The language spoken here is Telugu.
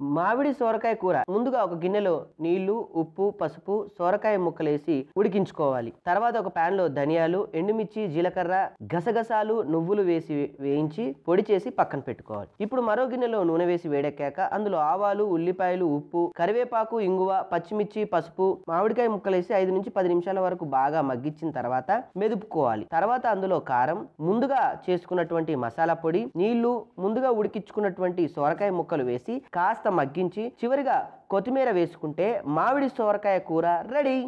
మామిడి సోరకాయ కూర ముందుగా ఒక గిన్నెలో నీళ్ళు ఉప్పు పసుపు సోరకాయ ముక్కలేసి ఉడికించుకోవాలి. తర్వాత ఒక ప్యాన్లో ధనియాలు ఎండుమిర్చి జీలకర్ర గసగసాలు నువ్వులు వేసి వేయించి పొడి చేసి పక్కన పెట్టుకోవాలి. ఇప్పుడు మరో గిన్నెలో నూనె వేసి వేడెక్కాక అందులో ఆవాలు ఉల్లిపాయలు ఉప్పు కరివేపాకు ఇంగువ పచ్చిమిర్చి పసుపు మామిడికాయ ముక్కలేసి ఐదు నుంచి పది నిమిషాల వరకు బాగా మగ్గించిన తర్వాత మెదుపుకోవాలి. తర్వాత అందులో కారం ముందుగా చేసుకున్నటువంటి మసాలా పొడి నీళ్ళు ముందుగా ఉడికించుకున్నటువంటి సోరకాయ ముక్కలు వేసి కాస్త మగ్గించి చివరిగా కొత్తిమీర వేసుకుంటే మామిడి సోరకాయ కూర రెడీ.